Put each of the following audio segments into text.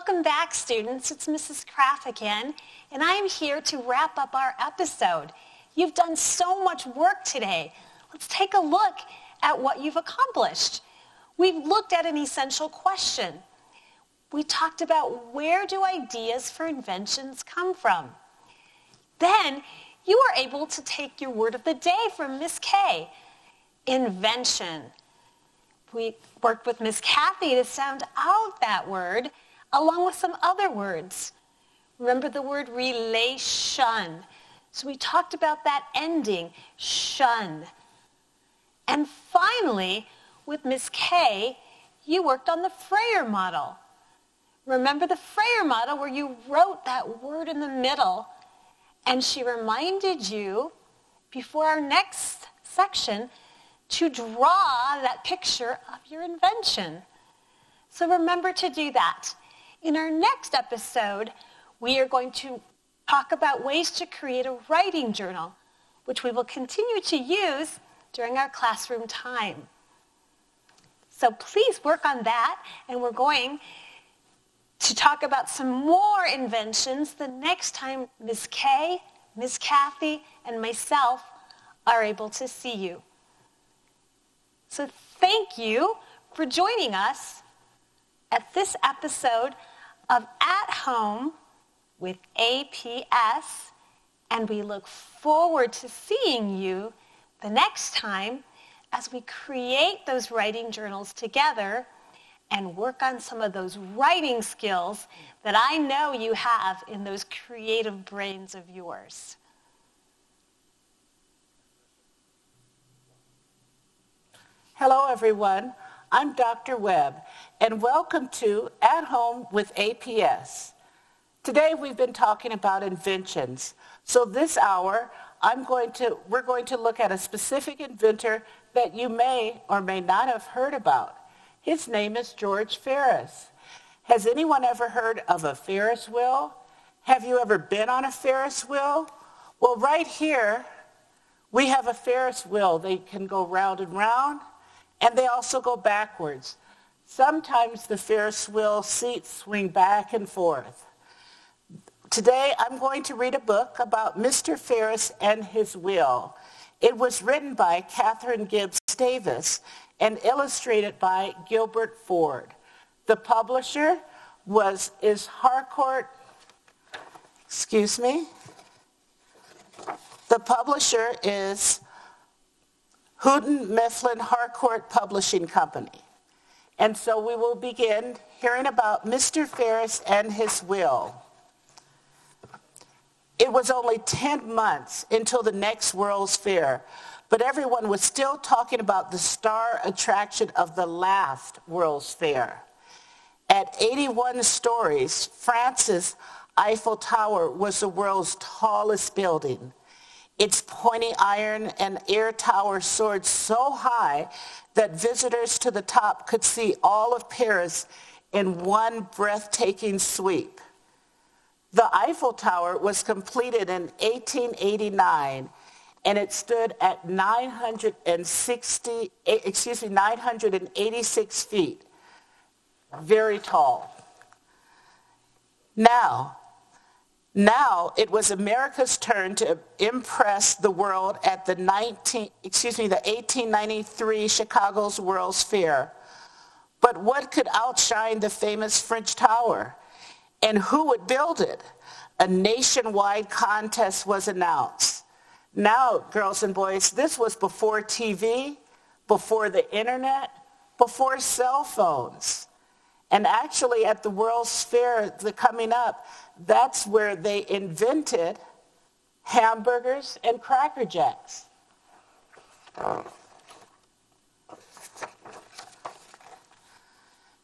Welcome back, students. It's Mrs. Kraft again, and I am here to wrap up our episode. You've done so much work today. Let's take a look at what you've accomplished. We've looked at an essential question. We talked about where do ideas for inventions come from? Then you were able to take your word of the day from Miss K, invention. We worked with Miss Kathy to sound out that word along with some other words. Remember the word relation. So we talked about that ending, shun. And finally, with Miss K, you worked on the Frayer model. Remember the Frayer model where you wrote that word in the middle and she reminded you before our next section to draw that picture of your invention. So remember to do that. In our next episode, we are going to talk about ways to create a writing journal, which we will continue to use during our classroom time. So please work on that, and we're going to talk about some more inventions the next time Ms. Kay, Ms. Kathy, and myself are able to see you. So thank you for joining us at this episode of At Home with APS, and we look forward to seeing you the next time as we create those writing journals together and work on some of those writing skills that I know you have in those creative brains of yours. Hello, everyone. I'm Dr. Webb, and welcome to At Home with APS. Today we've been talking about inventions. So this hour, I'm going to, we're going to look at a specific inventor that you may or may not have heard about. His name is George Ferris. Has anyone ever heard of a Ferris wheel? Have you ever been on a Ferris wheel? Well, right here, we have a Ferris wheel. They can go round and round and they also go backwards. Sometimes the Ferris wheel seats swing back and forth. Today I'm going to read a book about Mr. Ferris and his wheel. It was written by Kathryn Gibbs Davis and illustrated by Gilbert Ford. The publisher was is Harcourt, excuse me. The publisher is Houghton Mifflin Harcourt Publishing Company. And so we will begin hearing about Mr. Ferris and his will. It was only 10 months until the next World's Fair, but everyone was still talking about the star attraction of the last World's Fair. At 81 stories, France's Eiffel Tower was the world's tallest building. Its pointy iron and air tower soared so high that visitors to the top could see all of Paris in one breathtaking sweep. The Eiffel Tower was completed in 1889 and it stood at 960, eh, excuse me, 986 feet. Very tall. Now, now it was America's turn to impress the world at the 19, excuse me, the 1893 Chicago's World's Fair. But what could outshine the famous French Tower? And who would build it? A nationwide contest was announced. Now, girls and boys, this was before TV, before the internet, before cell phones. And actually at the World's Fair the coming up, that's where they invented hamburgers and Cracker Jacks.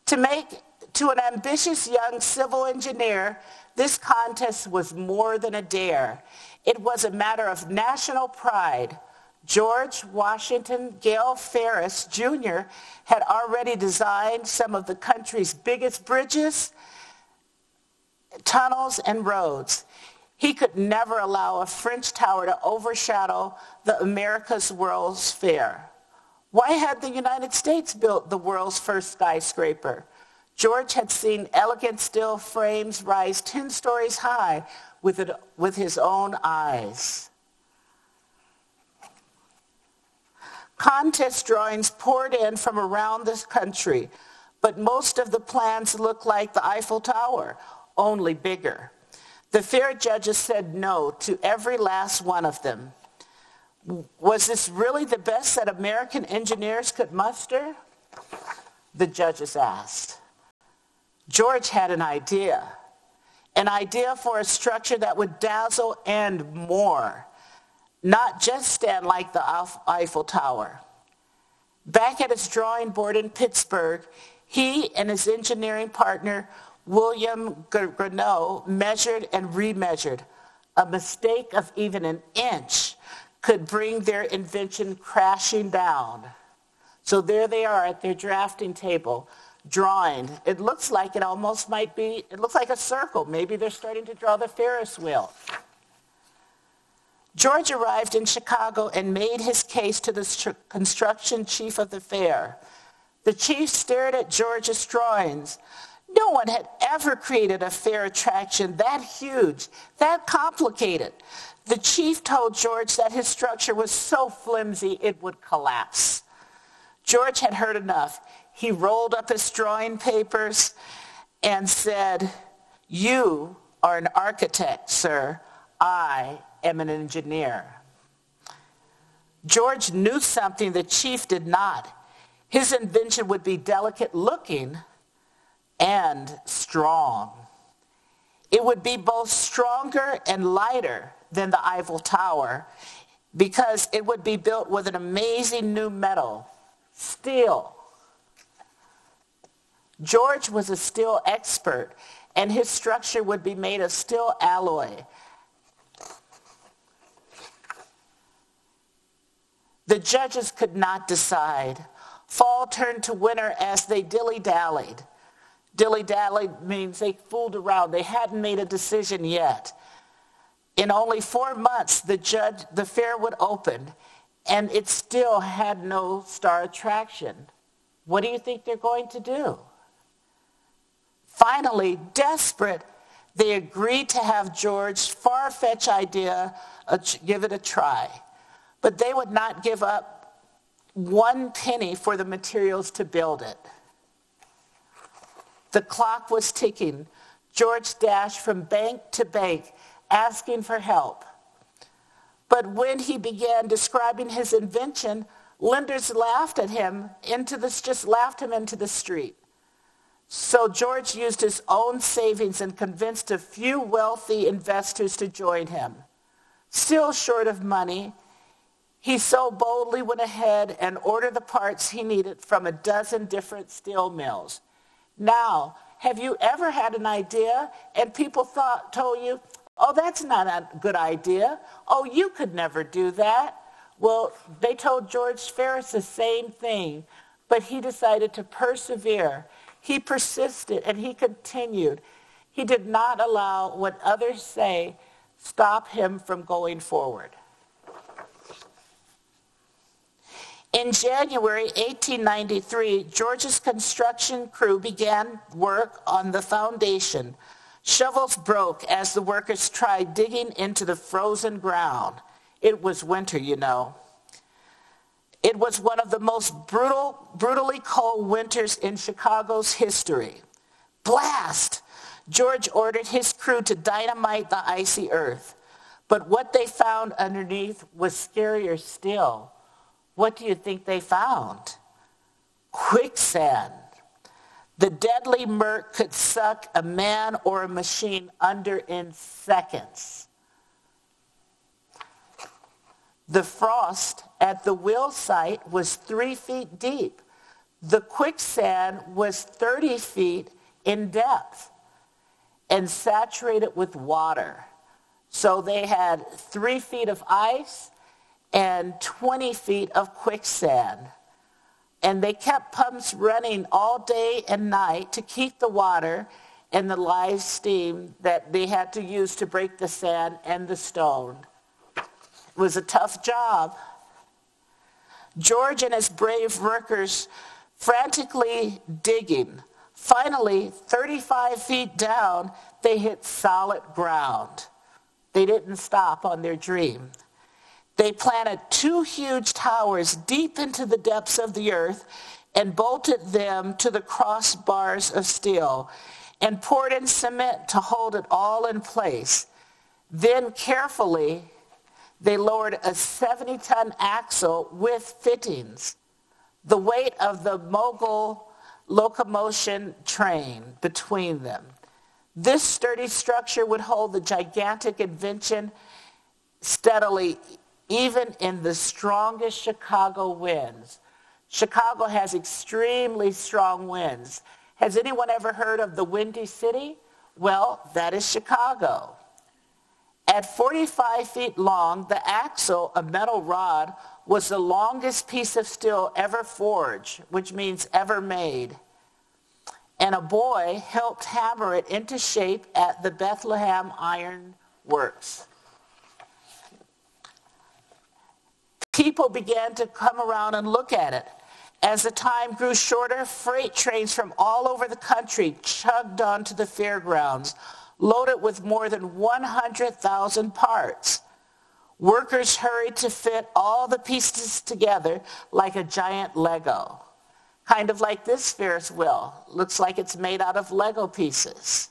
To make to an ambitious young civil engineer, this contest was more than a dare. It was a matter of national pride. George Washington Gale Ferris Jr. had already designed some of the country's biggest bridges tunnels and roads. He could never allow a French tower to overshadow the America's World's Fair. Why had the United States built the world's first skyscraper? George had seen elegant steel frames rise 10 stories high with, it, with his own eyes. Contest drawings poured in from around the country, but most of the plans looked like the Eiffel Tower, only bigger. The fair judges said no to every last one of them. Was this really the best that American engineers could muster? The judges asked. George had an idea, an idea for a structure that would dazzle and more not just stand like the Eiffel Tower. Back at his drawing board in Pittsburgh, he and his engineering partner, William Greenough, measured and remeasured. A mistake of even an inch could bring their invention crashing down. So there they are at their drafting table, drawing. It looks like it almost might be, it looks like a circle. Maybe they're starting to draw the Ferris wheel. George arrived in Chicago and made his case to the construction chief of the fair. The chief stared at George's drawings. No one had ever created a fair attraction that huge, that complicated. The chief told George that his structure was so flimsy it would collapse. George had heard enough. He rolled up his drawing papers and said, you are an architect, sir. I am an engineer. George knew something the chief did not. His invention would be delicate looking and strong. It would be both stronger and lighter than the Eiffel Tower because it would be built with an amazing new metal, steel. George was a steel expert and his structure would be made of steel alloy The judges could not decide. Fall turned to winter as they dilly-dallied. Dilly-dallied means they fooled around. They hadn't made a decision yet. In only four months, the, judge, the fair would open, and it still had no star attraction. What do you think they're going to do? Finally, desperate, they agreed to have George's far-fetched idea uh, give it a try but they would not give up one penny for the materials to build it. The clock was ticking. George dashed from bank to bank asking for help. But when he began describing his invention, lenders laughed at him into this, just laughed him into the street. So George used his own savings and convinced a few wealthy investors to join him. Still short of money, he so boldly went ahead and ordered the parts he needed from a dozen different steel mills. Now, have you ever had an idea and people thought, told you, oh, that's not a good idea. Oh, you could never do that. Well, they told George Ferris the same thing, but he decided to persevere. He persisted and he continued. He did not allow what others say stop him from going forward. In January 1893, George's construction crew began work on the foundation. Shovels broke as the workers tried digging into the frozen ground. It was winter, you know. It was one of the most brutal, brutally cold winters in Chicago's history. Blast! George ordered his crew to dynamite the icy earth. But what they found underneath was scarier still. What do you think they found? Quicksand. The deadly murk could suck a man or a machine under in seconds. The frost at the wheel site was three feet deep. The quicksand was 30 feet in depth and saturated with water. So they had three feet of ice and 20 feet of quicksand. And they kept pumps running all day and night to keep the water and the live steam that they had to use to break the sand and the stone. It was a tough job. George and his brave workers frantically digging, Finally, 35 feet down, they hit solid ground. They didn't stop on their dream. They planted two huge towers deep into the depths of the earth and bolted them to the crossbars of steel and poured in cement to hold it all in place. Then carefully, they lowered a 70-ton axle with fittings, the weight of the mogul locomotion train between them. This sturdy structure would hold the gigantic invention steadily even in the strongest Chicago winds. Chicago has extremely strong winds. Has anyone ever heard of the Windy City? Well, that is Chicago. At 45 feet long, the axle, a metal rod, was the longest piece of steel ever forged, which means ever made. And a boy helped hammer it into shape at the Bethlehem Iron Works. People began to come around and look at it. As the time grew shorter, freight trains from all over the country chugged onto the fairgrounds, loaded with more than 100,000 parts. Workers hurried to fit all the pieces together like a giant Lego. Kind of like this Ferris wheel. Looks like it's made out of Lego pieces.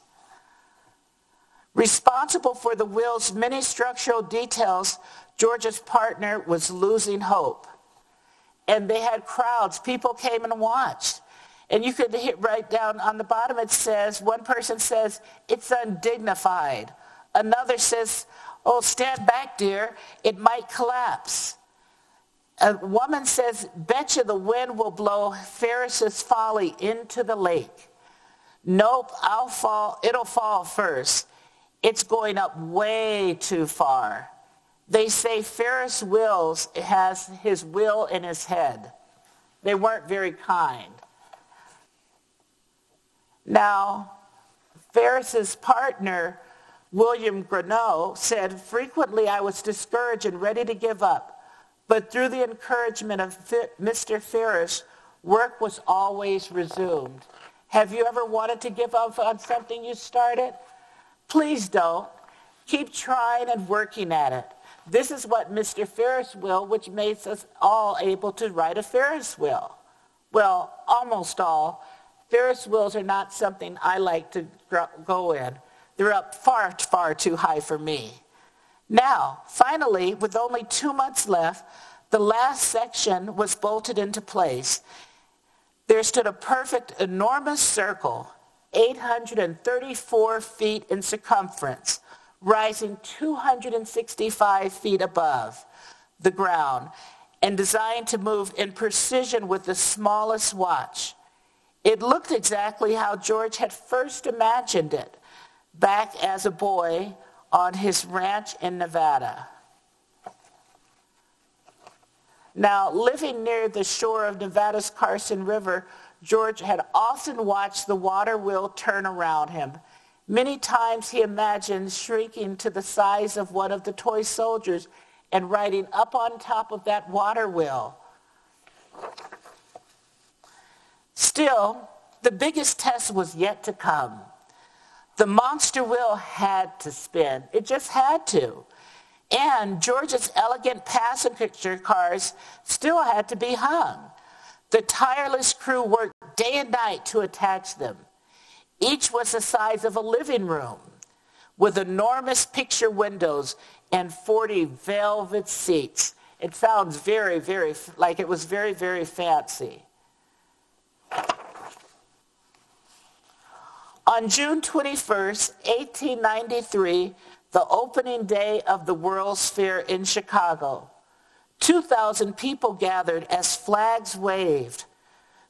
Responsible for the wheel's many structural details, George's partner was losing hope. And they had crowds. People came and watched. And you could hit right down on the bottom it says, one person says, it's undignified. Another says, oh, stand back, dear. It might collapse. A woman says, bet you the wind will blow Ferris's folly into the lake. Nope, I'll fall, it'll fall first. It's going up way too far. They say Ferris Wills has his will in his head. They weren't very kind. Now, Ferris's partner, William Greenough, said, frequently I was discouraged and ready to give up. But through the encouragement of Mr. Ferris, work was always resumed. Have you ever wanted to give up on something you started? Please don't. Keep trying and working at it. This is what Mr. Ferris will, which makes us all able to ride a Ferris wheel. Well, almost all. Ferris wheels are not something I like to go in. They're up far, far too high for me. Now, finally, with only two months left, the last section was bolted into place. There stood a perfect, enormous circle, 834 feet in circumference, rising 265 feet above the ground and designed to move in precision with the smallest watch. It looked exactly how George had first imagined it back as a boy on his ranch in Nevada. Now, living near the shore of Nevada's Carson River, George had often watched the water wheel turn around him Many times he imagined shrinking to the size of one of the toy soldiers and riding up on top of that water wheel. Still, the biggest test was yet to come. The monster wheel had to spin. It just had to. And George's elegant passenger cars still had to be hung. The tireless crew worked day and night to attach them. Each was the size of a living room with enormous picture windows and 40 velvet seats. It sounds very, very, like it was very, very fancy. On June 21st, 1893, the opening day of the World's Fair in Chicago, 2,000 people gathered as flags waved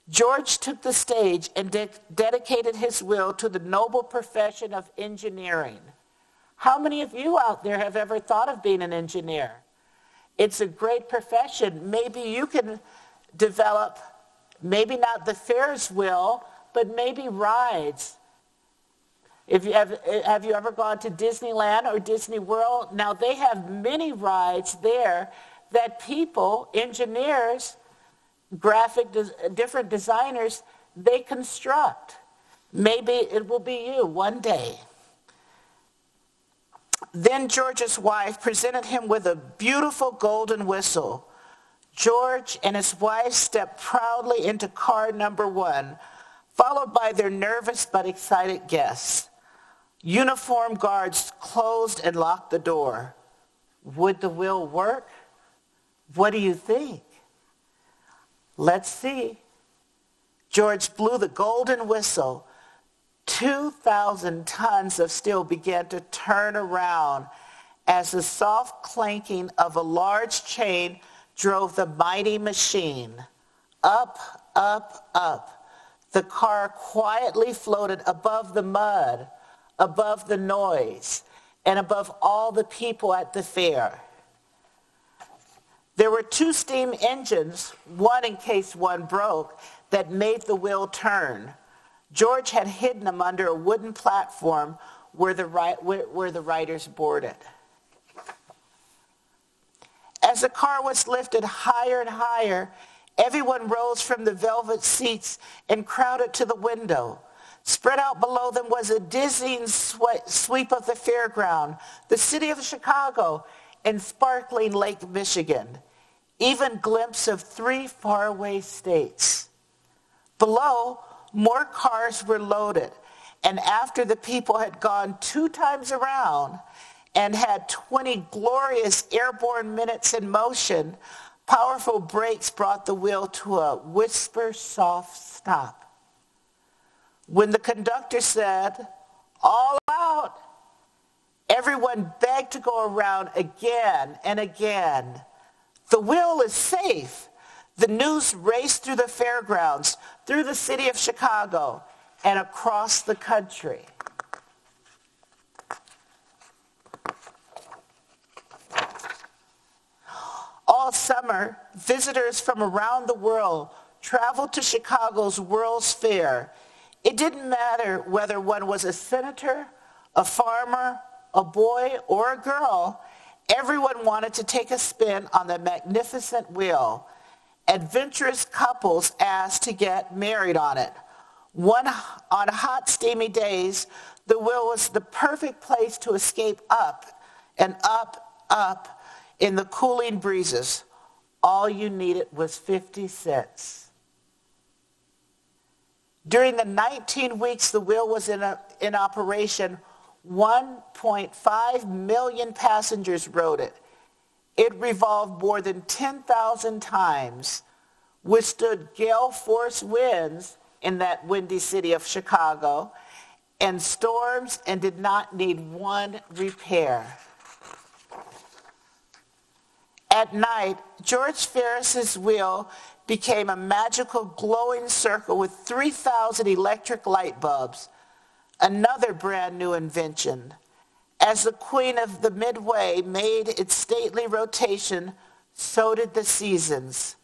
George took the stage and de- dedicated his will to the noble profession of engineering. How many of you out there have ever thought of being an engineer? It's a great profession. Maybe you can develop, maybe not the Ferris wheel, but maybe rides. If you have, have you ever gone to Disneyland or Disney World? Now they have many rides there that people, engineers, graphic, different designers, they construct. Maybe it will be you one day. Then George's wife presented him with a beautiful golden whistle. George and his wife stepped proudly into car number one, followed by their nervous but excited guests. Uniformed guards closed and locked the door. Would the will work? What do you think? Let's see. George blew the golden whistle. 2,000 tons of steel began to turn around as the soft clanking of a large chain drove the mighty machine. Up, up, up. The car quietly floated above the mud, above the noise, and above all the people at the fair. There were two steam engines, one in case one broke, that made the wheel turn. George had hidden them under a wooden platform where the, where, the riders boarded. As the car was lifted higher and higher, everyone rose from the velvet seats and crowded to the window. Spread out below them was a dizzying sweep of the fairground, the city of Chicago, and sparkling Lake Michigan, even glimpse of three faraway states. Below, more cars were loaded, and after the people had gone two times around and had 20 glorious airborne minutes in motion, powerful brakes brought the wheel to a whisper soft stop. When the conductor said, all out, Everyone begged to go around again and again. The wheel is safe. The news raced through the fairgrounds, through the city of Chicago, and across the country. All summer, visitors from around the world traveled to Chicago's World's Fair. It didn't matter whether one was a senator, a farmer, a boy or a girl, everyone wanted to take a spin on the magnificent wheel. Adventurous couples asked to get married on it. One, on hot, steamy days, the wheel was the perfect place to escape up and up, up in the cooling breezes. All you needed was 50 cents. During the 19 weeks the wheel was in, a, in operation, 1.5 million passengers rode it. It revolved more than 10,000 times, withstood gale force winds in that windy city of Chicago, and storms and did not need one repair. At night, George Ferris's wheel became a magical glowing circle with 3,000 electric light bulbs another brand new invention. As the queen of the Midway made its stately rotation, so did the seasons.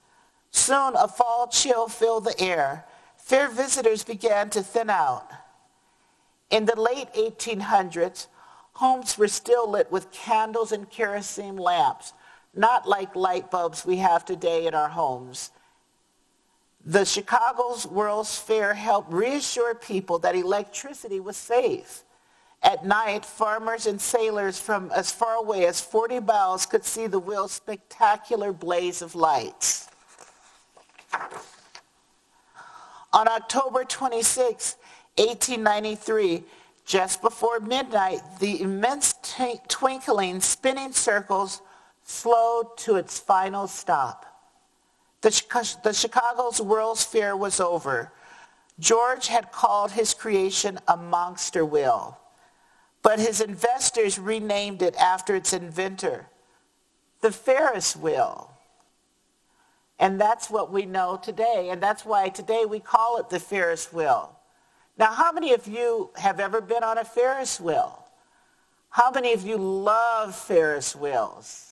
Soon a fall chill filled the air. Fair visitors began to thin out. In the late 1800s, homes were still lit with candles and kerosene lamps, not like light bulbs we have today in our homes. The Chicago's World's Fair helped reassure people that electricity was safe. At night, farmers and sailors from as far away as 40 miles could see the wheel's spectacular blaze of lights. On October 26, 1893, just before midnight, the immense twinkling, spinning circles slowed to its final stop. The, the Chicago's World's Fair was over. George had called his creation a monster wheel, but his investors renamed it after its inventor, the Ferris wheel. And that's what we know today, and that's why today we call it the Ferris wheel. Now, how many of you have ever been on a Ferris wheel? How many of you love Ferris wheels?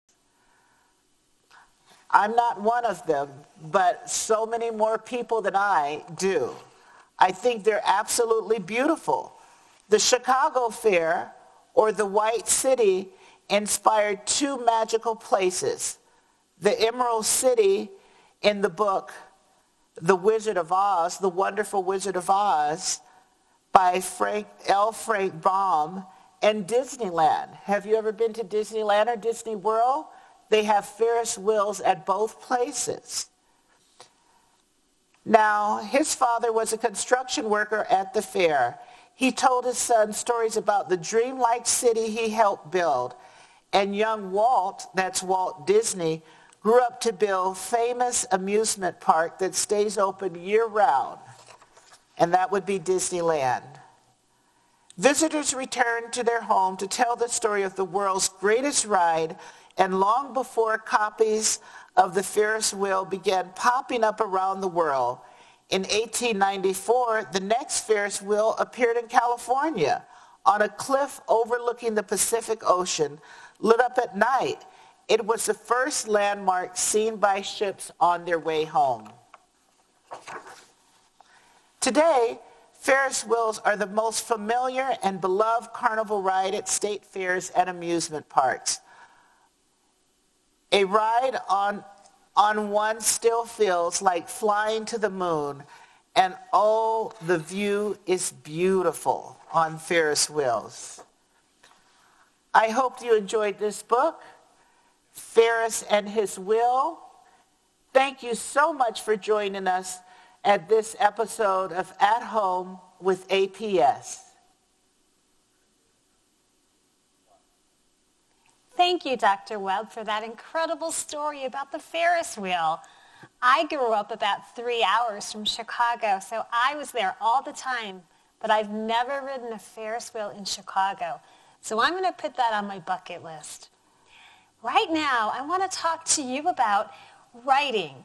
I'm not one of them, but so many more people than I do. I think they're absolutely beautiful. The Chicago Fair or the White City inspired two magical places. The Emerald City in the book The Wizard of Oz, The Wonderful Wizard of Oz, by Frank L. Frank Baum and Disneyland. Have you ever been to Disneyland or Disney World? They have Ferris wheels at both places. Now, his father was a construction worker at the fair. He told his son stories about the dreamlike city he helped build. And young Walt, that's Walt Disney, grew up to build famous amusement park that stays open year-round. And that would be Disneyland. Visitors return to their home to tell the story of the world's greatest ride and long before copies of the Ferris wheel began popping up around the world, in 1894, the next Ferris wheel appeared in California on a cliff overlooking the Pacific Ocean, lit up at night. It was the first landmark seen by ships on their way home. Today, Ferris wheels are the most familiar and beloved carnival ride at state fairs and amusement parks. A ride on, on one still feels like flying to the moon, and oh, the view is beautiful on Ferris wheels. I hope you enjoyed this book, Ferris and His Wheel. Thank you so much for joining us at this episode of At Home with APS. Thank you, Dr. Webb, for that incredible story about the Ferris wheel. I grew up about three hours from Chicago, so I was there all the time, but I've never ridden a Ferris wheel in Chicago. So I'm going to put that on my bucket list. Right now, I want to talk to you about writing.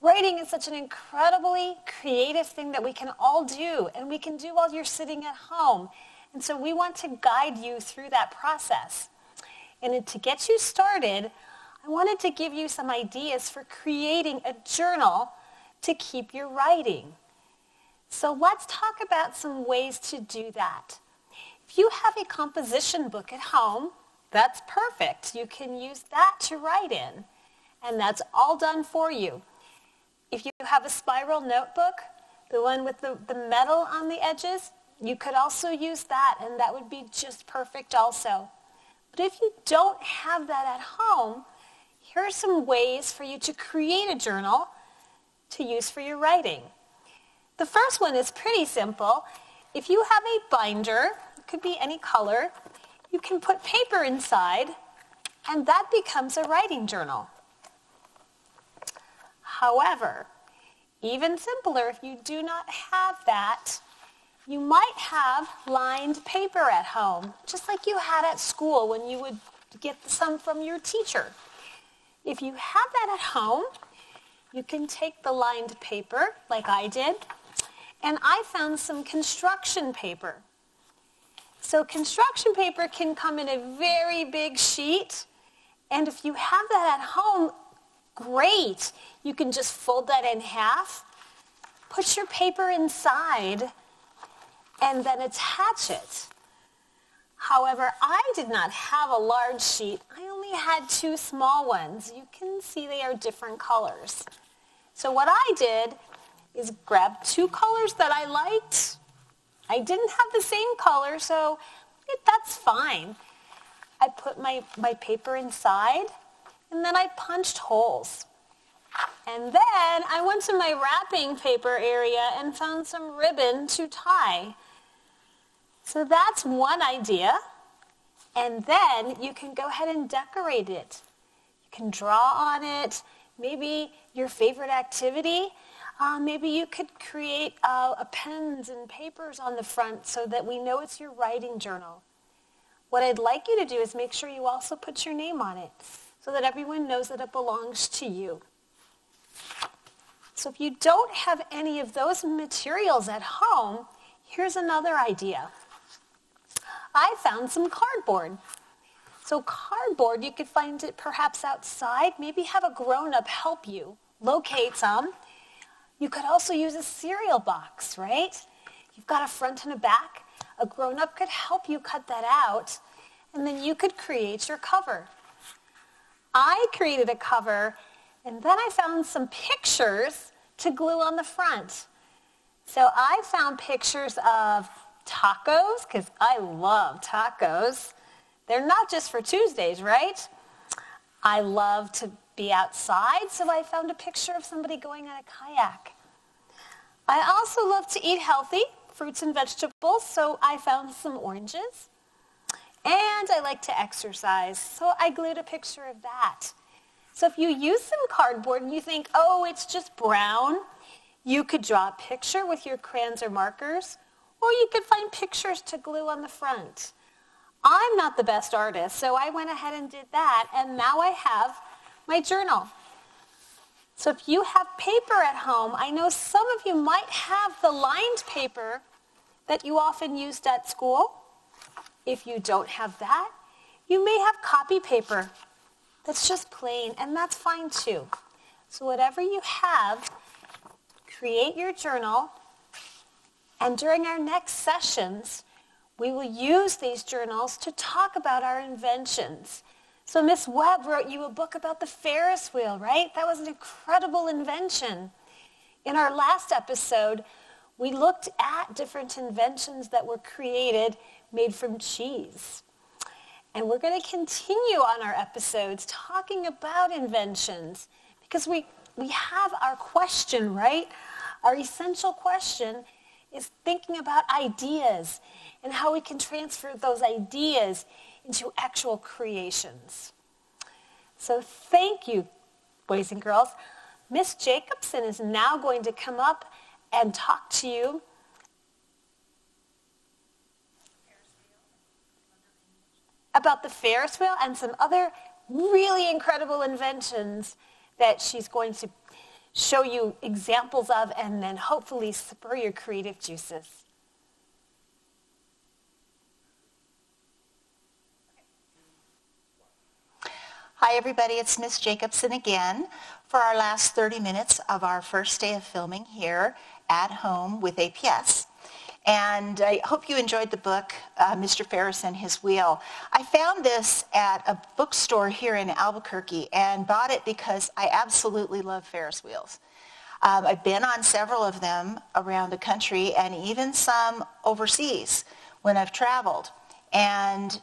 Writing is such an incredibly creative thing that we can all do, and we can do while you're sitting at home. And so we want to guide you through that process. And to get you started, I wanted to give you some ideas for creating a journal to keep your writing. So let's talk about some ways to do that. If you have a composition book at home, that's perfect. You can use that to write in, and that's all done for you. If you have a spiral notebook, the one with the, the metal on the edges, you could also use that, and that would be just perfect also. But if you don't have that at home, here are some ways for you to create a journal to use for your writing. The first one is pretty simple. If you have a binder, it could be any color, you can put paper inside, and that becomes a writing journal. However, even simpler, if you do not have that, you might have lined paper at home, just like you had at school when you would get some from your teacher. If you have that at home, you can take the lined paper, like I did, and I found some construction paper. So construction paper can come in a very big sheet, and if you have that at home, great. You can just fold that in half, put your paper inside, and then attach it. However, I did not have a large sheet. I only had two small ones. You can see they are different colors. So what I did is grab two colors that I liked. I didn't have the same color, so it, that's fine. I put my, my paper inside, and then I punched holes. And then I went to my wrapping paper area and found some ribbon to tie. So that's one idea. And then you can go ahead and decorate it. You can draw on it, maybe your favorite activity. Uh, maybe you could create uh, pens and papers on the front so that we know it's your writing journal. What I'd like you to do is make sure you also put your name on it so that everyone knows that it belongs to you. So if you don't have any of those materials at home, here's another idea. I found some cardboard. So cardboard, you could find it perhaps outside. Maybe have a grown-up help you locate some. You could also use a cereal box, right? You've got a front and a back. A grown-up could help you cut that out, and then you could create your cover. I created a cover, and then I found some pictures to glue on the front. So I found pictures of tacos, because I love tacos. They're not just for Tuesdays, right? I love to be outside, so I found a picture of somebody going on a kayak. I also love to eat healthy, fruits and vegetables, so I found some oranges. And I like to exercise, so I glued a picture of that. So if you use some cardboard and you think, oh, it's just brown, you could draw a picture with your crayons or markers, or you could find pictures to glue on the front. I'm not the best artist, so I went ahead and did that, and now I have my journal. So if you have paper at home, I know some of you might have the lined paper that you often used at school. If you don't have that, you may have copy paper that's just plain, and that's fine too. So whatever you have, create your journal, and during our next sessions, we will use these journals to talk about our inventions so Miss Webb wrote you a book about the Ferris wheel, right? That was an incredible invention. In our last episode, we looked at different inventions that were created made from cheese. And we're going to continue on our episodes talking about inventions because we, we have our question, right? Our essential question is thinking about ideas and how we can transfer those ideas into actual creations. So thank you, boys and girls. Miss Jacobson is now going to come up and talk to you about the Ferris wheel and some other really incredible inventions that she's going to show you examples of and then hopefully spur your creative juices. Hi, everybody. It's Miss Jacobson again for our last 30 minutes of our first day of filming here at home with APS. And I hope you enjoyed the book, uh, Mr. Ferris and His Wheel. I found this at a bookstore here in Albuquerque and bought it because I absolutely love Ferris wheels. Um, I've been on several of them around the country and even some overseas when I've traveled. And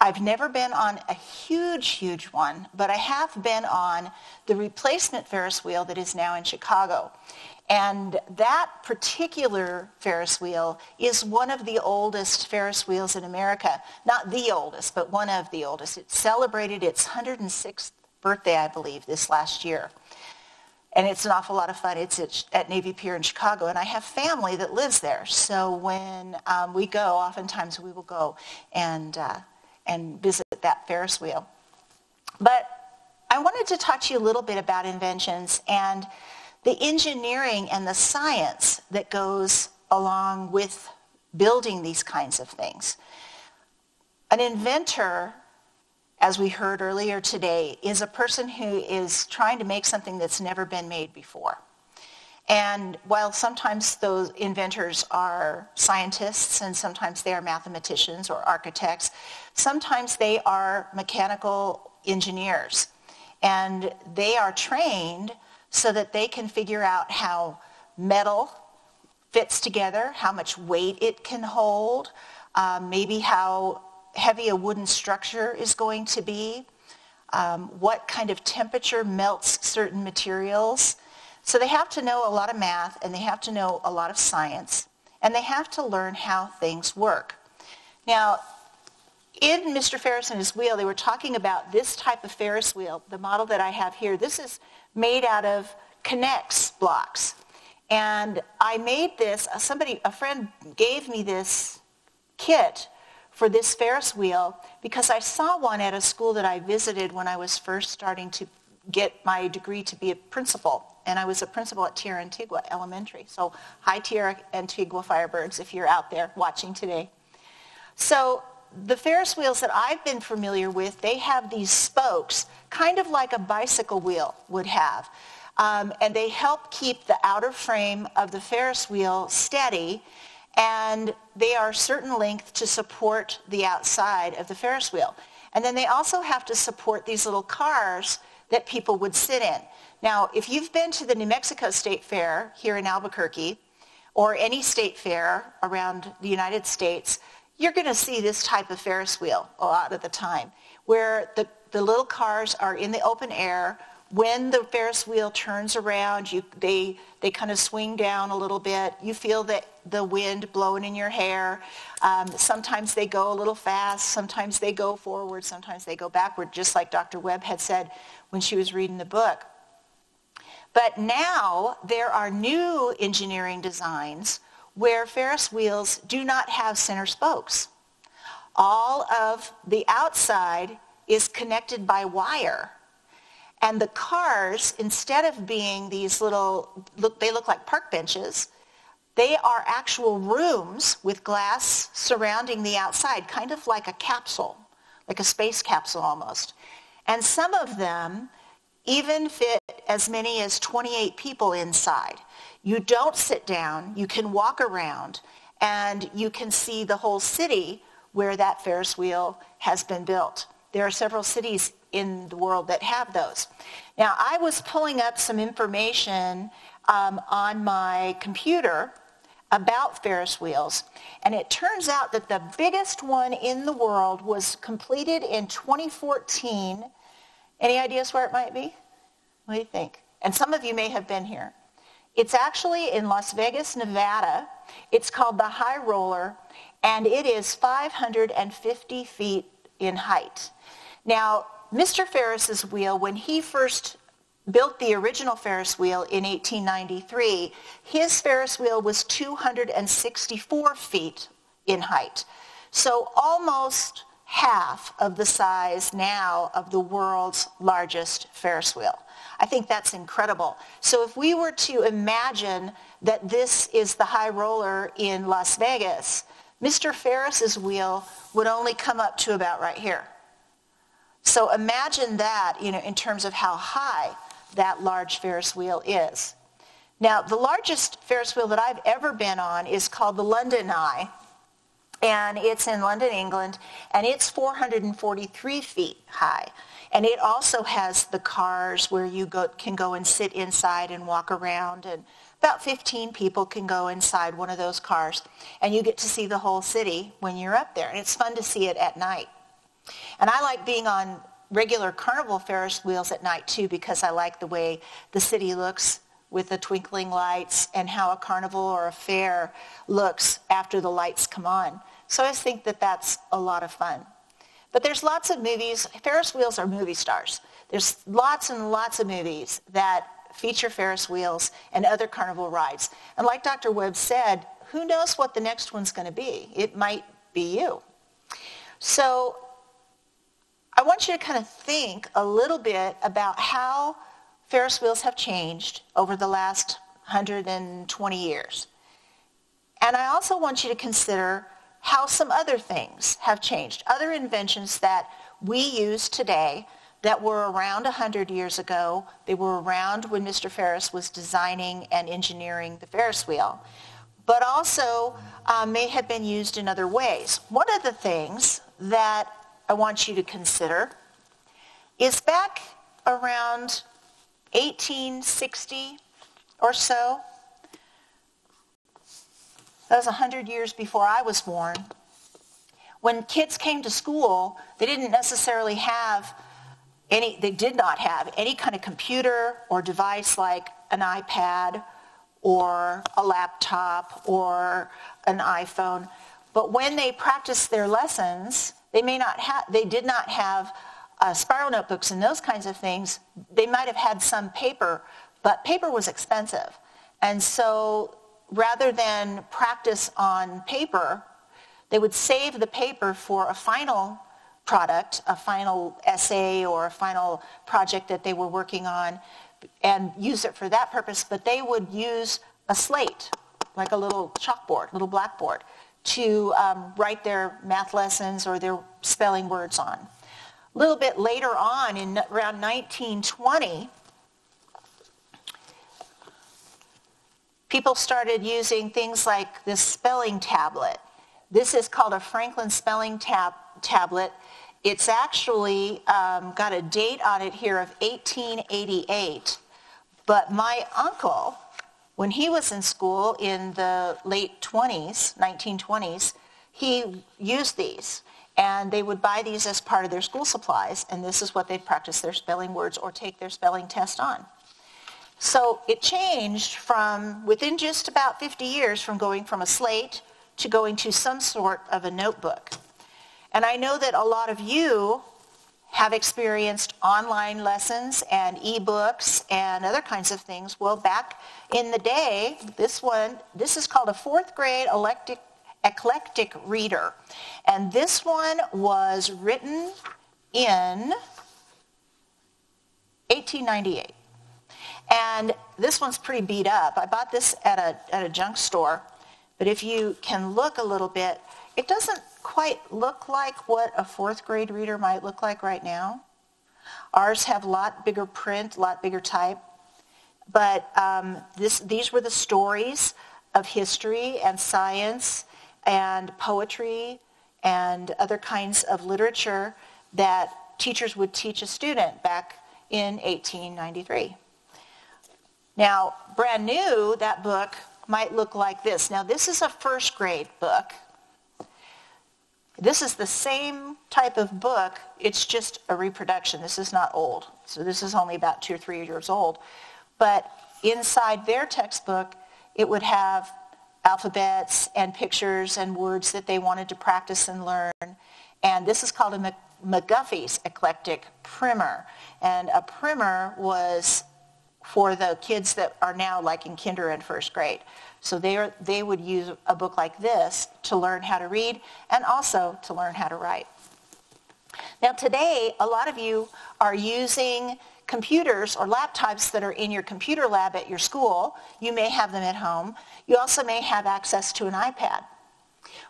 I've never been on a huge, huge one, but I have been on the replacement Ferris wheel that is now in Chicago. And that particular Ferris wheel is one of the oldest Ferris wheels in America. Not the oldest, but one of the oldest. It celebrated its 106th birthday, I believe, this last year. And it's an awful lot of fun. It's at Navy Pier in Chicago. And I have family that lives there. So when um, we go, oftentimes we will go and uh, and visit that Ferris wheel. But I wanted to talk to you a little bit about inventions and the engineering and the science that goes along with building these kinds of things. An inventor, as we heard earlier today, is a person who is trying to make something that's never been made before. And while sometimes those inventors are scientists and sometimes they are mathematicians or architects, sometimes they are mechanical engineers. And they are trained so that they can figure out how metal fits together, how much weight it can hold, um, maybe how heavy a wooden structure is going to be, um, what kind of temperature melts certain materials. So they have to know a lot of math and they have to know a lot of science and they have to learn how things work. Now, in Mr. Ferris and his wheel, they were talking about this type of Ferris wheel, the model that I have here. This is made out of K'NEX blocks. And I made this, uh, somebody, a friend gave me this kit for this Ferris wheel because I saw one at a school that I visited when I was first starting to get my degree to be a principal and I was a principal at Tierra Antigua Elementary. So hi Tierra Antigua Firebirds if you're out there watching today. So the Ferris wheels that I've been familiar with, they have these spokes, kind of like a bicycle wheel would have. Um, and they help keep the outer frame of the Ferris wheel steady and they are certain length to support the outside of the Ferris wheel. And then they also have to support these little cars that people would sit in. Now, if you've been to the New Mexico State Fair here in Albuquerque, or any state fair around the United States, you're going to see this type of Ferris wheel a lot of the time, where the, the little cars are in the open air. When the Ferris wheel turns around, you, they, they kind of swing down a little bit. You feel the, the wind blowing in your hair. Um, sometimes they go a little fast. Sometimes they go forward. Sometimes they go backward, just like Dr. Webb had said when she was reading the book. But now there are new engineering designs where Ferris wheels do not have center spokes. All of the outside is connected by wire. And the cars, instead of being these little, look, they look like park benches, they are actual rooms with glass surrounding the outside, kind of like a capsule, like a space capsule almost. And some of them even fit as many as 28 people inside. You don't sit down, you can walk around, and you can see the whole city where that Ferris wheel has been built. There are several cities in the world that have those. Now, I was pulling up some information um, on my computer about Ferris wheels, and it turns out that the biggest one in the world was completed in 2014 any ideas where it might be? What do you think? And some of you may have been here. It's actually in Las Vegas, Nevada. It's called the High Roller, and it is 550 feet in height. Now, Mr. Ferris's wheel, when he first built the original Ferris wheel in 1893, his Ferris wheel was 264 feet in height. So almost half of the size now of the world's largest Ferris wheel. I think that's incredible. So if we were to imagine that this is the high roller in Las Vegas, Mr. Ferris's wheel would only come up to about right here. So imagine that, you know, in terms of how high that large Ferris wheel is. Now, the largest Ferris wheel that I've ever been on is called the London Eye, and it's in London, England, and it's 443 feet high. And it also has the cars where you go, can go and sit inside and walk around, and about 15 people can go inside one of those cars, and you get to see the whole city when you're up there, and it's fun to see it at night. And I like being on regular carnival Ferris wheels at night too because I like the way the city looks with the twinkling lights and how a carnival or a fair looks after the lights come on. So I think that that's a lot of fun. But there's lots of movies. Ferris wheels are movie stars. There's lots and lots of movies that feature Ferris wheels and other carnival rides. And like Dr. Webb said, who knows what the next one's going to be? It might be you. So I want you to kind of think a little bit about how Ferris wheels have changed over the last 120 years. And I also want you to consider how some other things have changed, other inventions that we use today that were around 100 years ago. They were around when Mr. Ferris was designing and engineering the Ferris wheel, but also uh, may have been used in other ways. One of the things that I want you to consider is back around 1860 or so. That was 100 years before I was born. When kids came to school, they didn't necessarily have any, they did not have any kind of computer or device like an iPad or a laptop or an iPhone. But when they practiced their lessons, they may not have, they did not have uh, spiral notebooks and those kinds of things, they might have had some paper, but paper was expensive. And so rather than practice on paper, they would save the paper for a final product, a final essay or a final project that they were working on and use it for that purpose, but they would use a slate, like a little chalkboard, little blackboard, to um, write their math lessons or their spelling words on. A little bit later on, in around 1920, people started using things like this spelling tablet. This is called a Franklin spelling tab- tablet. It's actually um, got a date on it here of 1888. But my uncle When he was in school in the late 20s, 1920s, he used these. And they would buy these as part of their school supplies, and this is what they'd practice their spelling words or take their spelling test on. So it changed from within just about 50 years from going from a slate to going to some sort of a notebook. And I know that a lot of you have experienced online lessons and e-books and other kinds of things. Well, back in the day, this one, this is called a fourth grade eclectic, eclectic reader. And this one was written in 1898. And this one's pretty beat up. I bought this at a, at a junk store. But if you can look a little bit, it doesn't quite look like what a fourth grade reader might look like right now. Ours have a lot bigger print, a lot bigger type. But um, this, these were the stories of history and science and poetry and other kinds of literature that teachers would teach a student back in 1893. Now, brand new, that book might look like this. Now, this is a first grade book. This is the same type of book. It's just a reproduction. This is not old. So this is only about two or three years old. But inside their textbook, it would have alphabets and pictures and words that they wanted to practice and learn. And this is called a McGuffey's Eclectic Primer. And a primer was for the kids that are now like in kinder and first grade. So they, are, they would use a book like this to learn how to read and also to learn how to write. Now today, a lot of you are using computers or laptops that are in your computer lab at your school. You may have them at home. You also may have access to an iPad.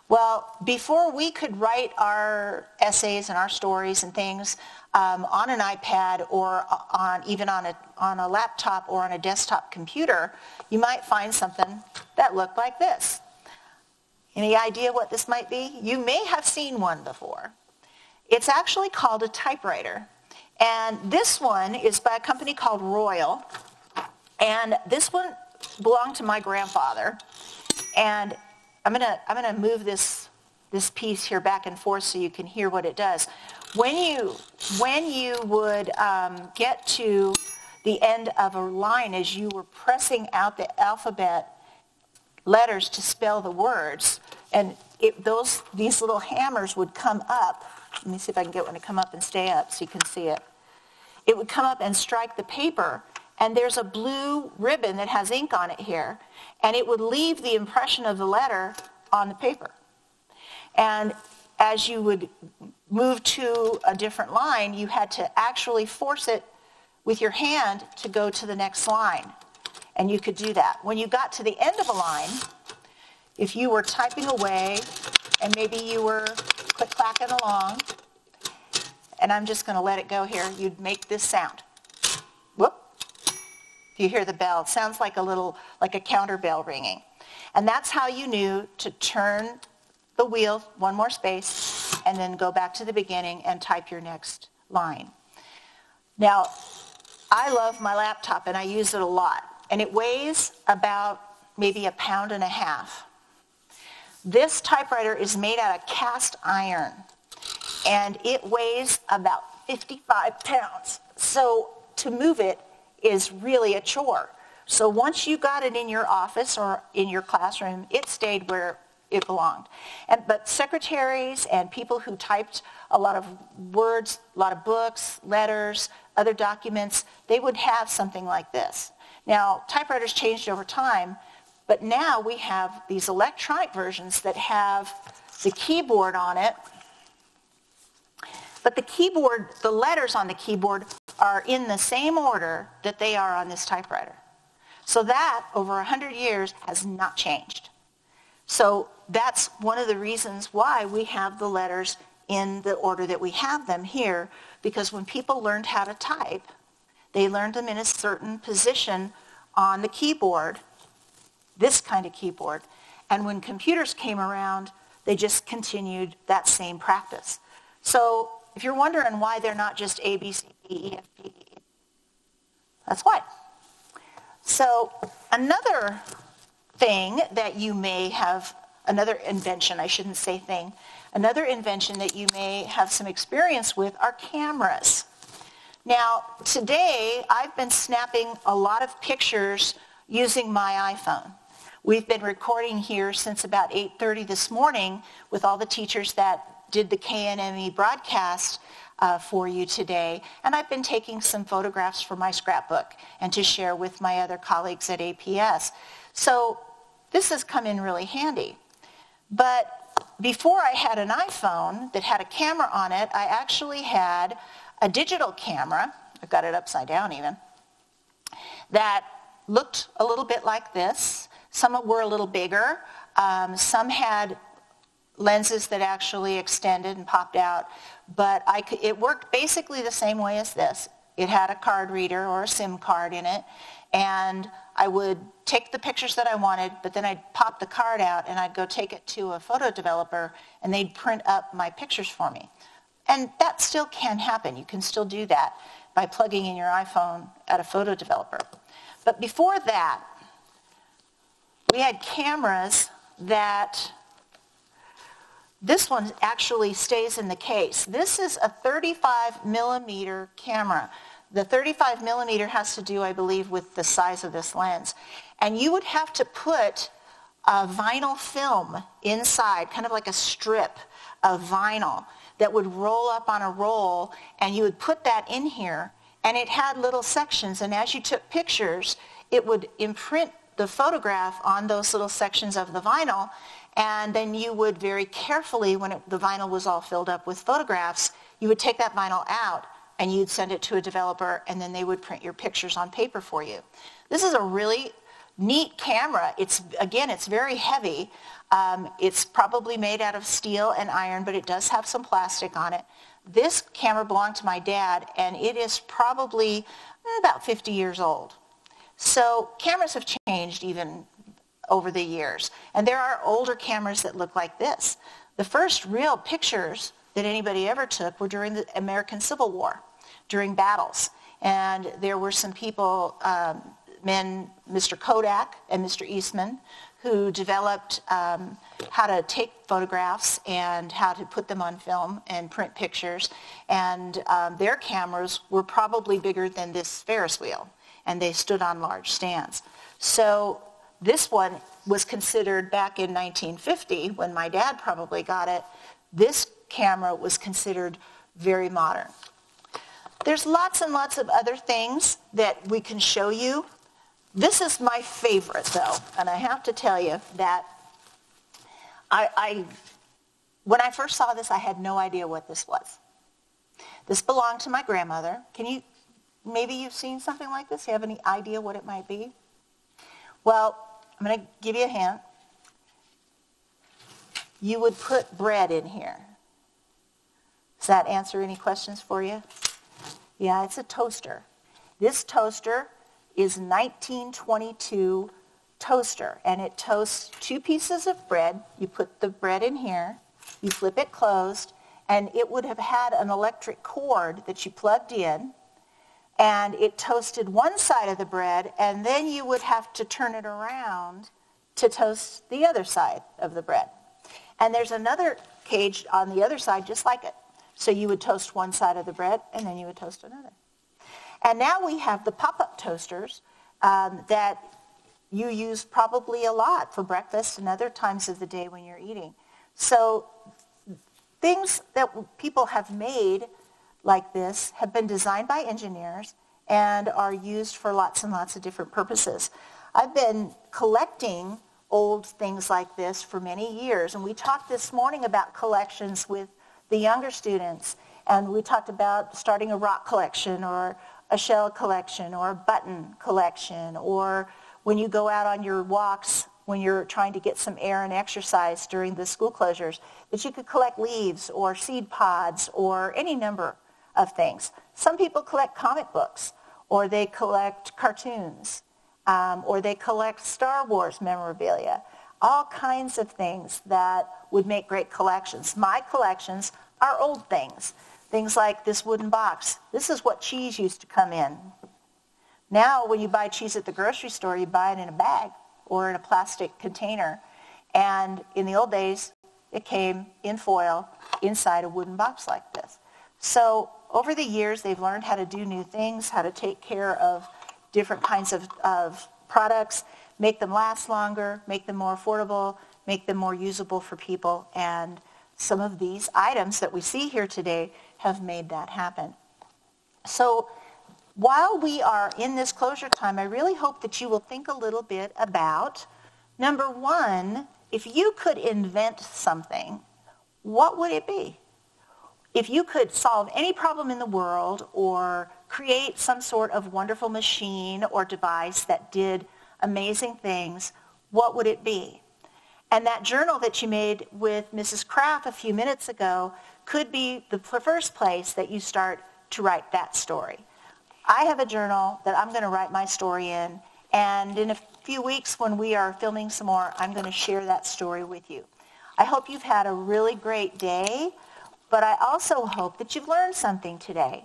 Well, before we could write our essays and our stories and things um, on an iPad or on even on a, on a laptop or on a desktop computer, you might find something that looked like this. Any idea what this might be? You may have seen one before. It's actually called a typewriter. And this one is by a company called Royal. And this one belonged to my grandfather. And I'm going to I'm going to move this this piece here back and forth so you can hear what it does. When you when you would um, get to the end of a line as you were pressing out the alphabet letters to spell the words, and it, those these little hammers would come up. Let me see if I can get one to come up and stay up so you can see it. It would come up and strike the paper, and there's a blue ribbon that has ink on it here, and it would leave the impression of the letter on the paper. And as you would move to a different line, you had to actually force it with your hand to go to the next line. And you could do that. When you got to the end of a line, if you were typing away and maybe you were click-clacking along, and I'm just going to let it go here, you'd make this sound. Whoop. You hear the bell. It sounds like a little, like a counter bell ringing. And that's how you knew to turn the wheel one more space and then go back to the beginning and type your next line. Now, I love my laptop and I use it a lot. And it weighs about maybe a pound and a half. This typewriter is made out of cast iron and it weighs about 55 pounds. So to move it is really a chore. So once you got it in your office or in your classroom, it stayed where it belonged. And, but secretaries and people who typed a lot of words, a lot of books, letters, other documents, they would have something like this. Now, typewriters changed over time, but now we have these electronic versions that have the keyboard on it but the keyboard, the letters on the keyboard are in the same order that they are on this typewriter. So that, over 100 years, has not changed. So that's one of the reasons why we have the letters in the order that we have them here, because when people learned how to type, they learned them in a certain position on the keyboard, this kind of keyboard. And when computers came around, they just continued that same practice. So if you're wondering why they're not just A, B, C, D, E, F, G, that's why. So another thing that you may have, another invention, I shouldn't say thing, another invention that you may have some experience with are cameras. Now, today I've been snapping a lot of pictures using my iPhone. We've been recording here since about 8.30 this morning with all the teachers that did the KNME broadcast uh, for you today. And I've been taking some photographs for my scrapbook and to share with my other colleagues at APS. So this has come in really handy. But before I had an iPhone that had a camera on it, I actually had a digital camera. I've got it upside down even. That looked a little bit like this. Some were a little bigger. Um, some had lenses that actually extended and popped out. But it worked basically the same way as this. It had a card reader or a SIM card in it. And I would take the pictures that I wanted, but then I'd pop the card out and I'd go take it to a photo developer and they'd print up my pictures for me. And that still can happen. You can still do that by plugging in your iPhone at a photo developer. But before that, we had cameras that this one actually stays in the case. This is a 35 millimeter camera. The 35 millimeter has to do, I believe, with the size of this lens. And you would have to put a vinyl film inside, kind of like a strip of vinyl that would roll up on a roll, and you would put that in here, and it had little sections, and as you took pictures, it would imprint the photograph on those little sections of the vinyl, and then you would very carefully, when it, the vinyl was all filled up with photographs, you would take that vinyl out and you'd send it to a developer, and then they would print your pictures on paper for you. This is a really neat camera. It's again, it's very heavy. Um, it's probably made out of steel and iron, but it does have some plastic on it. This camera belonged to my dad, and it is probably eh, about 50 years old. So cameras have changed even over the years. And there are older cameras that look like this. The first real pictures that anybody ever took were during the American Civil War, during battles. And there were some people, um, men, Mr. Kodak and Mr. Eastman, who developed um, how to take photographs and how to put them on film and print pictures. And um, their cameras were probably bigger than this Ferris wheel, and they stood on large stands. So this one was considered back in 1950, when my dad probably got it, this camera was considered very modern. There's lots and lots of other things that we can show you. This is my favorite, though, and I have to tell you that I, I when I first saw this, I had no idea what this was. This belonged to my grandmother. Can you, maybe you've seen something like this? You have any idea what it might be? Well, I'm going to give you a hint. You would put bread in here. Does that answer any questions for you? Yeah, it's a toaster. This toaster is 1922 toaster, and it toasts two pieces of bread. You put the bread in here, you flip it closed, and it would have had an electric cord that you plugged in, and it toasted one side of the bread, and then you would have to turn it around to toast the other side of the bread. And there's another cage on the other side just like it. So you would toast one side of the bread, and then you would toast another. And now we have the pop-up toasters um, that you use probably a lot for breakfast and other times of the day when you're eating. So things that people have made like this have been designed by engineers and are used for lots and lots of different purposes. I've been collecting old things like this for many years, and we talked this morning about collections with the younger students, and we talked about starting a rock collection or a shell collection or a button collection, or when you go out on your walks when you're trying to get some air and exercise during the school closures, that you could collect leaves or seed pods or any number of things. Some people collect comic books, or they collect cartoons, um, or they collect Star Wars memorabilia. All kinds of things that would make great collections. My collections are old things. Things like this wooden box. This is what cheese used to come in. Now, when you buy cheese at the grocery store, you buy it in a bag or in a plastic container. And in the old days, it came in foil inside a wooden box like this. So over the years, they've learned how to do new things, how to take care of different kinds of, of products, make them last longer, make them more affordable, make them more usable for people. And some of these items that we see here today have made that happen. So while we are in this closure time, I really hope that you will think a little bit about, number one, if you could invent something, what would it be? If you could solve any problem in the world or create some sort of wonderful machine or device that did amazing things, what would it be? And that journal that you made with Mrs. Kraft a few minutes ago could be the first place that you start to write that story. I have a journal that I'm going to write my story in, and in a few weeks when we are filming some more, I'm going to share that story with you. I hope you've had a really great day, but I also hope that you've learned something today.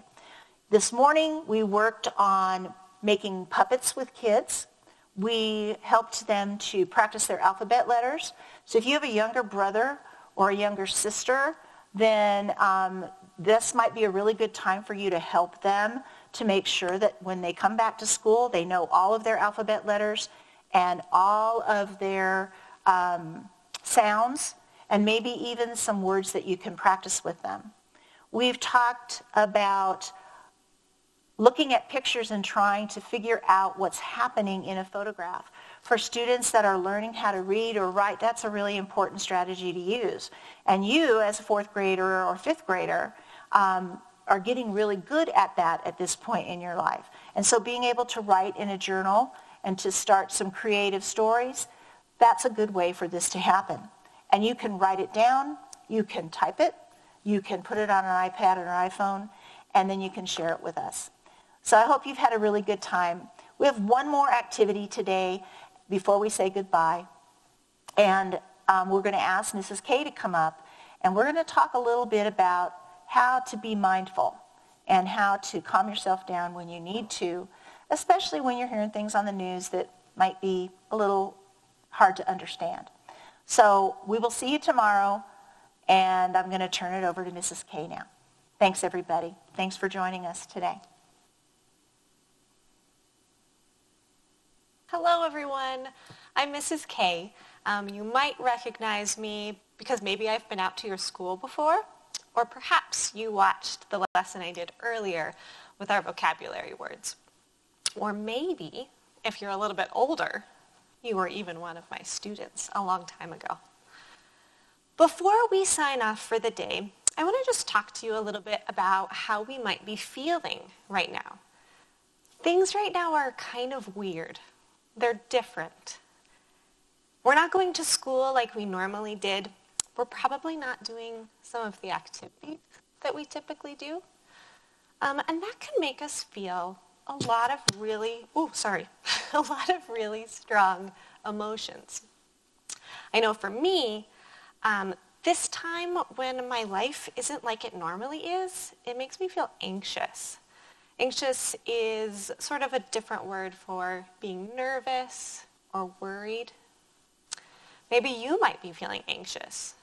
This morning we worked on making puppets with kids. We helped them to practice their alphabet letters. So if you have a younger brother or a younger sister, then um, this might be a really good time for you to help them to make sure that when they come back to school, they know all of their alphabet letters and all of their um, sounds and maybe even some words that you can practice with them. We've talked about looking at pictures and trying to figure out what's happening in a photograph. For students that are learning how to read or write, that's a really important strategy to use. And you, as a fourth grader or fifth grader, um, are getting really good at that at this point in your life. And so being able to write in a journal and to start some creative stories, that's a good way for this to happen. And you can write it down, you can type it, you can put it on an iPad or an iPhone, and then you can share it with us. So I hope you've had a really good time. We have one more activity today before we say goodbye. And um, we're going to ask Mrs. K to come up, and we're going to talk a little bit about how to be mindful and how to calm yourself down when you need to, especially when you're hearing things on the news that might be a little hard to understand. So we will see you tomorrow, and I'm going to turn it over to Mrs. K now. Thanks, everybody. Thanks for joining us today. Hello, everyone. I'm Mrs. K. Um, you might recognize me because maybe I've been out to your school before, or perhaps you watched the lesson I did earlier with our vocabulary words. Or maybe, if you're a little bit older, you were even one of my students a long time ago. Before we sign off for the day, I want to just talk to you a little bit about how we might be feeling right now. Things right now are kind of weird they're different. We're not going to school like we normally did. We're probably not doing some of the activities that we typically do. Um, and that can make us feel a lot of really, oh, sorry, a lot of really strong emotions. I know for me, um, this time when my life isn't like it normally is, it makes me feel anxious. Anxious is sort of a different word for being nervous or worried. Maybe you might be feeling anxious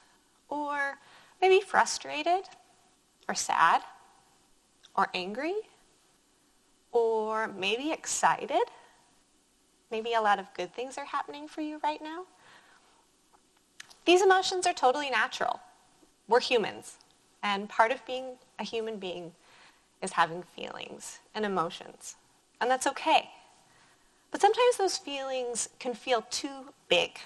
or maybe frustrated or sad or angry or maybe excited. Maybe a lot of good things are happening for you right now. These emotions are totally natural. We're humans. And part of being a human being is having feelings and emotions. And that's okay. But sometimes those feelings can feel too big.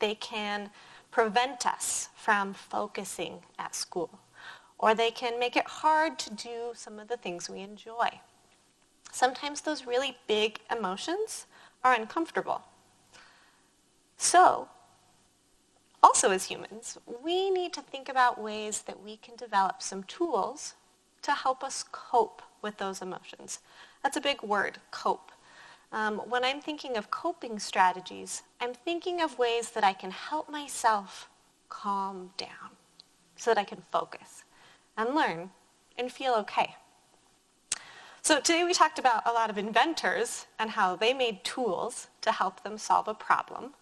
They can prevent us from focusing at school, or they can make it hard to do some of the things we enjoy. Sometimes those really big emotions are uncomfortable. So, also as humans, we need to think about ways that we can develop some tools to help us cope with those emotions. That's a big word, cope. Um, when I'm thinking of coping strategies, I'm thinking of ways that I can help myself calm down so that I can focus and learn and feel okay. So today we talked about a lot of inventors and how they made tools to help them solve a problem.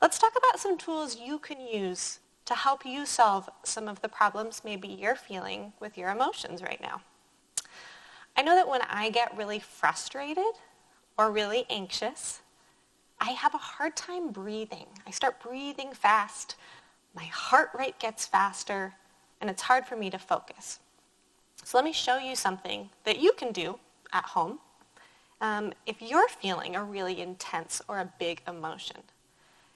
Let's talk about some tools you can use to help you solve some of the problems maybe you're feeling with your emotions right now. I know that when I get really frustrated or really anxious, I have a hard time breathing. I start breathing fast, my heart rate gets faster, and it's hard for me to focus. So let me show you something that you can do at home um, if you're feeling a really intense or a big emotion.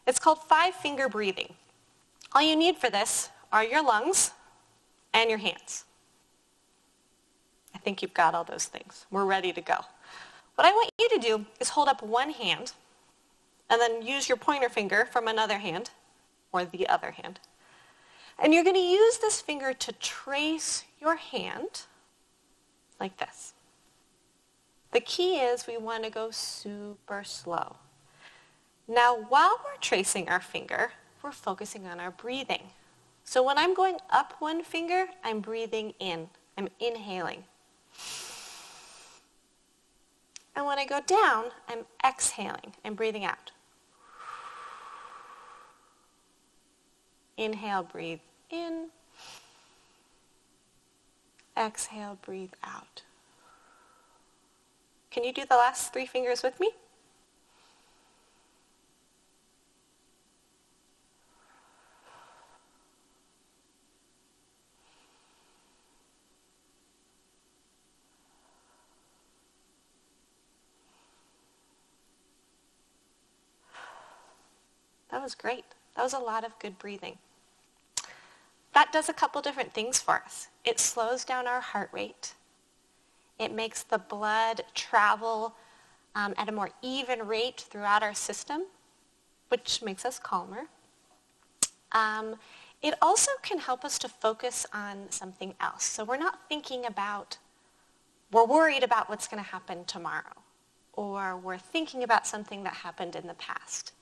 It's called five finger breathing. All you need for this are your lungs and your hands. I think you've got all those things. We're ready to go. What I want you to do is hold up one hand and then use your pointer finger from another hand or the other hand. And you're going to use this finger to trace your hand like this. The key is we want to go super slow. Now, while we're tracing our finger, we're focusing on our breathing. So when I'm going up one finger, I'm breathing in. I'm inhaling. And when I go down, I'm exhaling. I'm breathing out. Inhale, breathe in. Exhale, breathe out. Can you do the last three fingers with me? Was great. That was a lot of good breathing. That does a couple different things for us. It slows down our heart rate. It makes the blood travel um, at a more even rate throughout our system, which makes us calmer. Um, it also can help us to focus on something else. So we're not thinking about, we're worried about what's going to happen tomorrow, or we're thinking about something that happened in the past.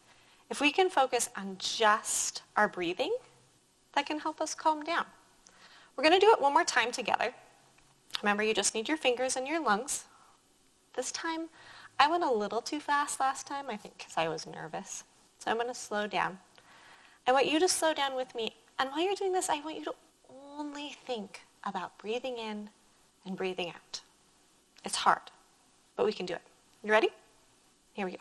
If we can focus on just our breathing, that can help us calm down. We're going to do it one more time together. Remember, you just need your fingers and your lungs. This time, I went a little too fast last time, I think because I was nervous. So I'm going to slow down. I want you to slow down with me. And while you're doing this, I want you to only think about breathing in and breathing out. It's hard, but we can do it. You ready? Here we go.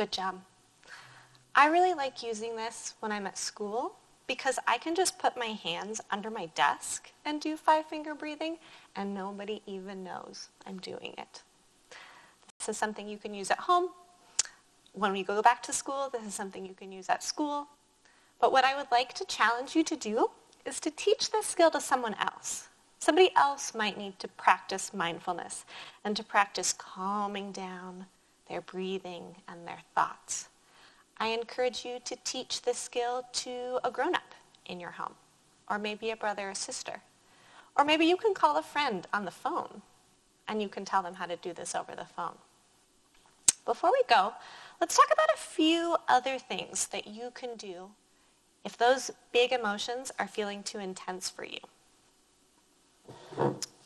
Good job. I really like using this when I'm at school because I can just put my hands under my desk and do five finger breathing and nobody even knows I'm doing it. This is something you can use at home. When we go back to school, this is something you can use at school. But what I would like to challenge you to do is to teach this skill to someone else. Somebody else might need to practice mindfulness and to practice calming down, their breathing, and their thoughts. I encourage you to teach this skill to a grown-up in your home, or maybe a brother or sister. Or maybe you can call a friend on the phone, and you can tell them how to do this over the phone. Before we go, let's talk about a few other things that you can do if those big emotions are feeling too intense for you.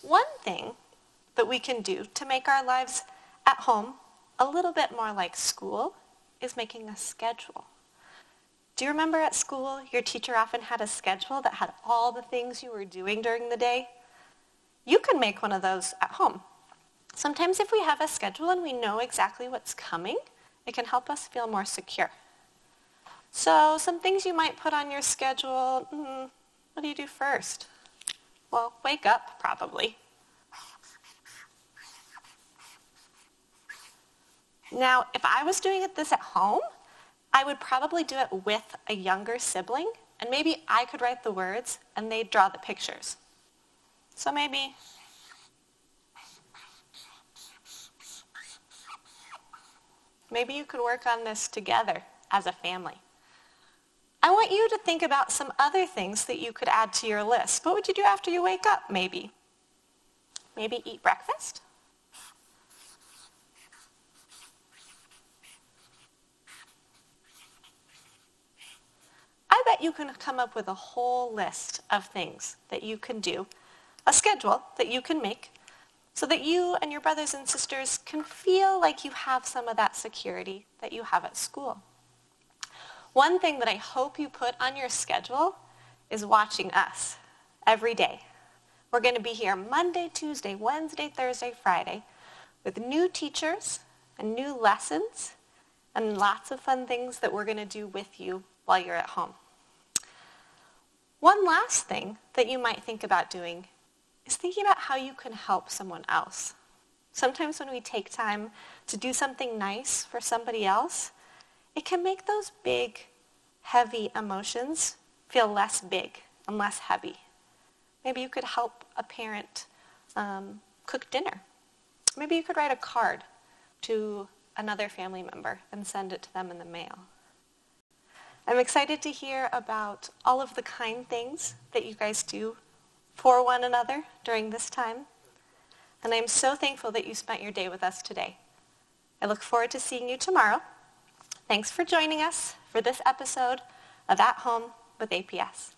One thing that we can do to make our lives at home a little bit more like school is making a schedule. Do you remember at school your teacher often had a schedule that had all the things you were doing during the day? You can make one of those at home. Sometimes if we have a schedule and we know exactly what's coming, it can help us feel more secure. So some things you might put on your schedule, mm, what do you do first? Well, wake up, probably. Now, if I was doing it this at home, I would probably do it with a younger sibling and maybe I could write the words and they'd draw the pictures. So maybe maybe you could work on this together as a family. I want you to think about some other things that you could add to your list. What would you do after you wake up, maybe? Maybe eat breakfast? I bet you can come up with a whole list of things that you can do, a schedule that you can make, so that you and your brothers and sisters can feel like you have some of that security that you have at school. One thing that I hope you put on your schedule is watching us every day. We're going to be here Monday, Tuesday, Wednesday, Thursday, Friday with new teachers and new lessons and lots of fun things that we're going to do with you while you're at home. One last thing that you might think about doing is thinking about how you can help someone else. Sometimes when we take time to do something nice for somebody else, it can make those big, heavy emotions feel less big and less heavy. Maybe you could help a parent um, cook dinner. Maybe you could write a card to another family member and send it to them in the mail. I'm excited to hear about all of the kind things that you guys do for one another during this time. And I'm so thankful that you spent your day with us today. I look forward to seeing you tomorrow. Thanks for joining us for this episode of At Home with APS.